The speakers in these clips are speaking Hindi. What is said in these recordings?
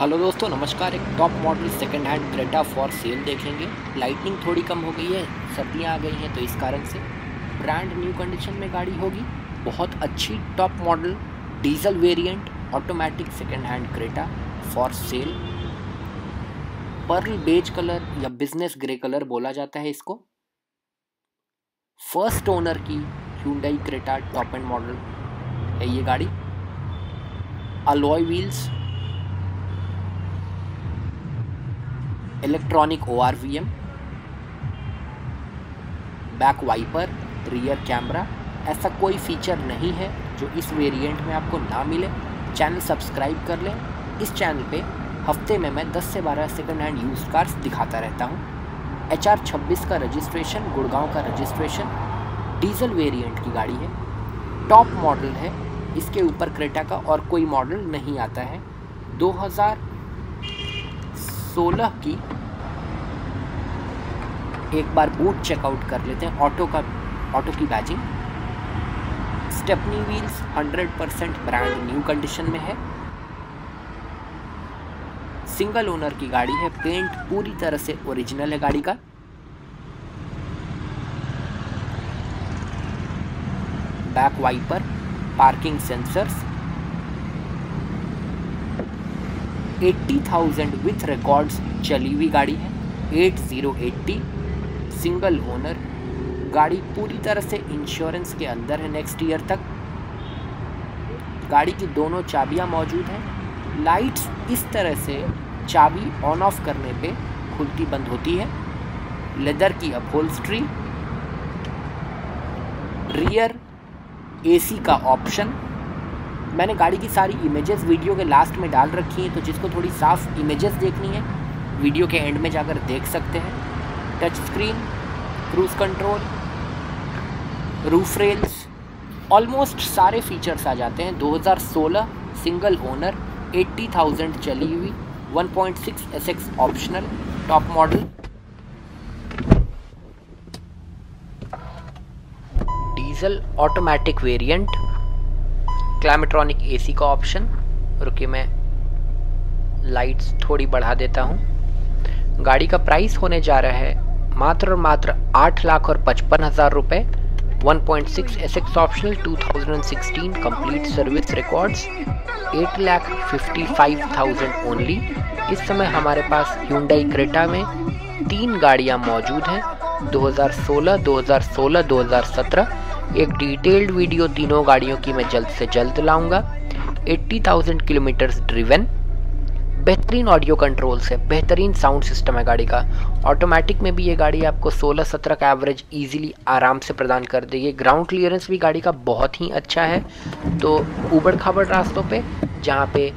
हेलो दोस्तों, नमस्कार। एक top model second hand Creta for sale देखेंगे। लाइटनिंग थोड़ी कम हो गई है, सर्दियाँ आ गई हैं तो इस कारण से ब्रांड न्यू कंडीशन में गाड़ी होगी। बहुत अच्छी top model diesel variant automatic second hand Creta for sale pearl beige colour या बिज़नेस ग्रे कलर बोला जाता है इसको। फ़र्स्ट ओनर की hyundai Creta top end model है ये गाड़ी। Alloy wheels electronic O R V M back wiper rear camera ऐसा कोई फीचर नहीं है जो इस वेरिएंट में आपको ना मिले। चैनल सब्सक्राइब कर लें। इस चैनल पे हफ़्ते में मैं 10 से 12 सेकंड हैंड यूज़ कार्स दिखाता रहता हूँ। एच आर छब्बीस का रजिस्ट्रेशन गुड़गांव का रजिस्ट्रेशन डीजल वेरिएंट की गाड़ी है। टॉप मॉडल है। इसके ऊपर क्रेटा का और कोई मॉडल नहीं आता है। 2016 की एक बार बूट चेकआउट कर लेते हैं। ऑटो का ऑटो की badging stepney wheels 100 percent brand new condition में है। सिंगल ओनर की गाड़ी है। पेंट पूरी तरह से ओरिजिनल है गाड़ी का। Back wiper parking sensors 80,000 with records चली हुई गाड़ी है। 8080 सिंगल ओनर गाड़ी पूरी तरह से इंश्योरेंस के अंदर है नेक्स्ट ईयर तक। गाड़ी की दोनों चाबियाँ मौजूद हैं। लाइट्स इस तरह से चाबी ऑन ऑफ़ करने पे खुलती बंद होती है। लेदर की अपहोल्स्ट्री रियर एसी का ऑप्शन मैंने गाड़ी की सारी इमेजेस वीडियो के लास्ट में डाल रखी हैं तो जिसको थोड़ी साफ़ इमेजेस देखनी है वीडियो के एंड में जाकर देख सकते हैं। Touch screen cruise control roof rails almost सारे फीचर्स आ जाते हैं। 2016 सिंगल ओनर 80,000 चली हुई 1.6 SX optional top model diesel automatic variant climatronic AC का ऑप्शन रुकिए मैं लाइट्स थोड़ी बढ़ा देता हूँ। गाड़ी का प्राइस होने जा रहा है मात्र और मात्र आठ लाख और पचपन हज़ार रुपये 1.6 point six S X optional two thousand sixteen complete service records eight lakh fifty five thousand only इस समय हमारे पास ह्यूंडई क्रेटा में तीन गाड़ियाँ मौजूद हैं 2016, 2016, 2017 एक डिटेल्ड वीडियो तीनों गाड़ियों की मैं जल्द से जल्द लाऊँगा। 80,000 किलोमीटर्स ड्रिवन बेहतरीन ऑडियो कंट्रोल से बेहतरीन साउंड सिस्टम है गाड़ी का। ऑटोमेटिक में भी ये गाड़ी आपको 16-17 का एवरेज इजीली आराम से प्रदान कर देगी। ग्राउंड क्लियरेंस भी गाड़ी का बहुत ही अच्छा है। तो ऊबड़ खाबड़ रास्तों पे जहाँ पे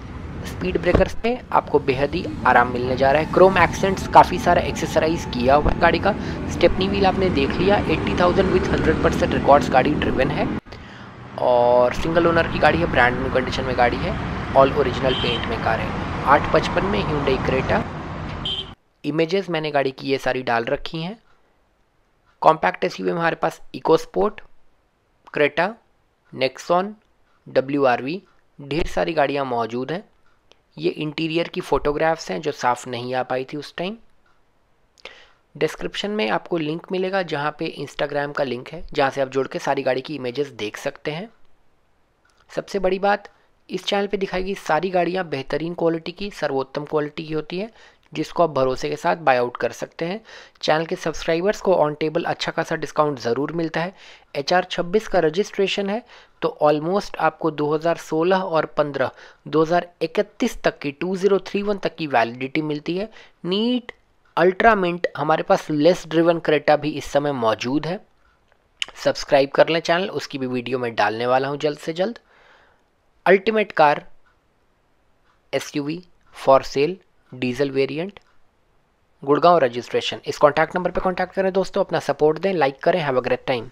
स्पीड ब्रेकर्स में आपको बेहद ही आराम मिलने जा रहा है। क्रोम एक्सेंट्स काफ़ी सारा एक्सेसराइज किया हुआ है गाड़ी का। स्टेपनी व्हील आपने देख लिया 80,000 विथ 100 परसेंट रिकॉर्ड्स गाड़ी ड्रिवन है। और सिंगल ओनर की गाड़ी है ब्रांड न्यू कंडीशन में गाड़ी है। ऑल ओरिजिनल पेंट में कार है। आठ पचपन में ह्यूंडई क्रेटा इमेजेस मैंने गाड़ी की ये सारी डाल रखी हैं। कॉम्पैक्ट एस में हमारे पास EcoSport Creta Nexon W ढेर सारी गाड़ियाँ मौजूद हैं। ये इंटीरियर की फ़ोटोग्राफ्स हैं जो साफ़ नहीं आ पाई थी उस टाइम डिस्क्रिप्शन में आपको लिंक मिलेगा जहाँ पे इंस्टाग्राम का लिंक है, जहाँ से आप जुड़ के सारी गाड़ी की इमेजेस देख सकते हैं. सबसे बड़ी बात, इस चैनल पे दिखाई गई सारी गाड़ियाँ बेहतरीन क्वालिटी की, सर्वोत्तम क्वालिटी की होती है जिसको आप भरोसे के साथ बाय आउट कर सकते हैं। चैनल के सब्सक्राइबर्स को ऑन टेबल अच्छा खासा डिस्काउंट ज़रूर मिलता है। एच आर छब्बीस का रजिस्ट्रेशन है तो ऑलमोस्ट आपको 2016 और 15 2031 तक की 2031 तक की वैलिडिटी मिलती है। नीट अल्ट्रामिंट हमारे पास लेस ड्रिवन क्रेटा भी इस समय मौजूद है। सब्सक्राइब कर लें चैनल उसकी भी वीडियो मैं डालने वाला हूँ जल्द से जल्द। Ultimate car SUV for sale diesel variant, Gurgaon registration. इस कॉन्टैक्ट नंबर पर कॉन्टैक्ट करें दोस्तों, अपना सपोर्ट दें लाइक करें हैव अ ग्रेट टाइम